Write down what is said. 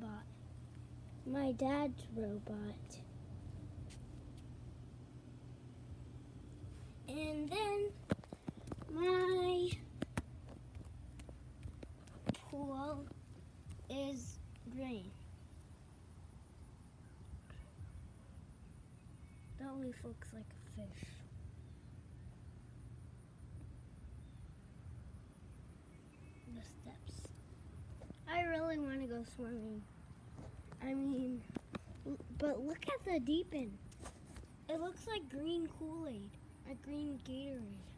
robot. My dad's robot. And then my pool is green. That leaf looks like a fish. The steps. Really want to go swimming. I mean, but look at the deep end. It looks like green Kool-Aid, a green Gatorade.